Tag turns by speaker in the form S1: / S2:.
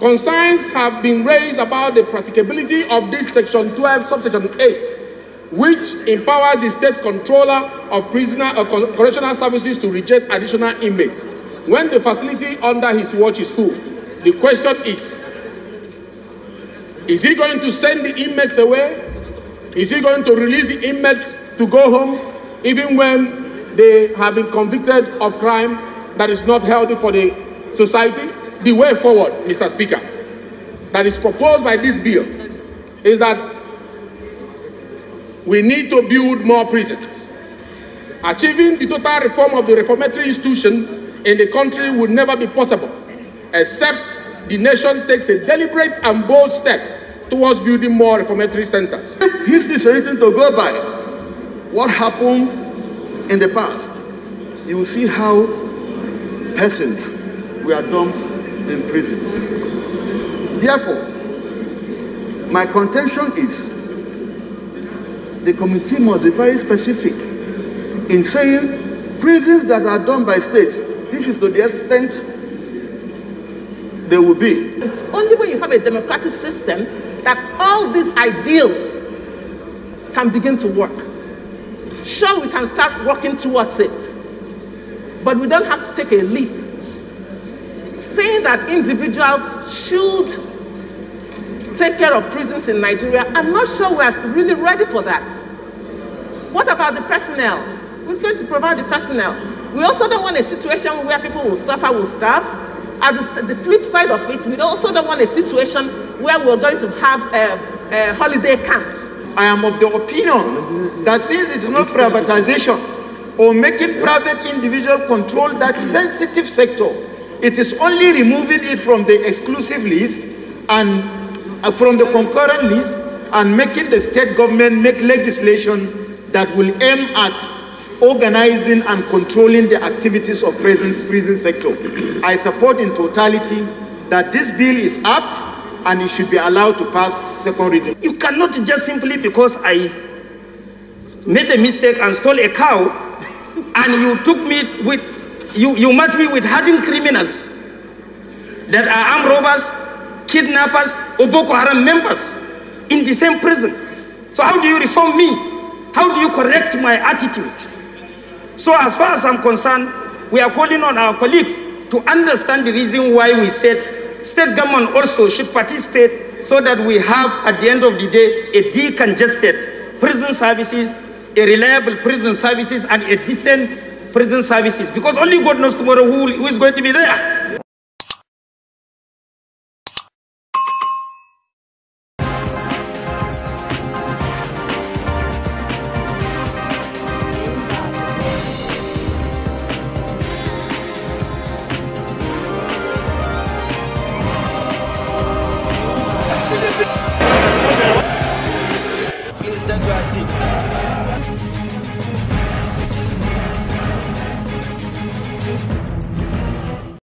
S1: Concerns have been raised about the practicability of this Section 12, Subsection 8, which empowers the state controller of prisoner uh, or correctional services to reject additional inmates when the facility under his watch is full. The question is, is he going to send the inmates away? Is he going to release the inmates to go home? Even when they have been convicted of crime that is not healthy for the society? The way forward, Mr. Speaker, that is proposed by this bill is that we need to build more prisons. Achieving the total reform of the reformatory institution in the country would never be possible except the nation takes a deliberate and bold step towards building more reformatory centers.
S2: If history is anything to go by, what happened in the past, you will see how persons were dumped in prisons. Therefore, my contention is the committee must be very specific in saying prisons that are done by states, this is to the extent they will be.
S3: It's only when you have a democratic system that all these ideals can begin to work. Sure, we can start working towards it, but we don't have to take a leap. Saying that individuals should take care of prisons in Nigeria, I'm not sure we're really ready for that. What about the personnel? Who's going to provide the personnel? We also don't want a situation where people will suffer, will starve. At the, the flip side of it, we also don't want a situation where we're going to have uh, uh, holiday camps.
S4: I am of the opinion that since it's not privatization or making private individual control that sensitive sector, it is only removing it from the exclusive list and uh, from the concurrent list and making the state government make legislation that will aim at organizing and controlling the activities of prison, prison sector. I support in totality that this bill is apt and it should be allowed to pass second reading.
S5: You cannot just simply because I made a mistake and stole a cow and you took me with, you, you match me with hardened criminals that are armed robbers, kidnappers, or Boko Haram members in the same prison. So how do you reform me? How do you correct my attitude? So as far as I'm concerned, we are calling on our colleagues to understand the reason why we said state government also should participate so that we have, at the end of the day, a decongested prison services, a reliable prison services, and a decent prison services. Because only God knows tomorrow who, who is going to be there. 关系。